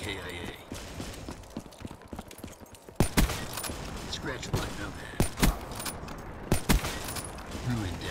KIA. Scratch my nomad. Ruined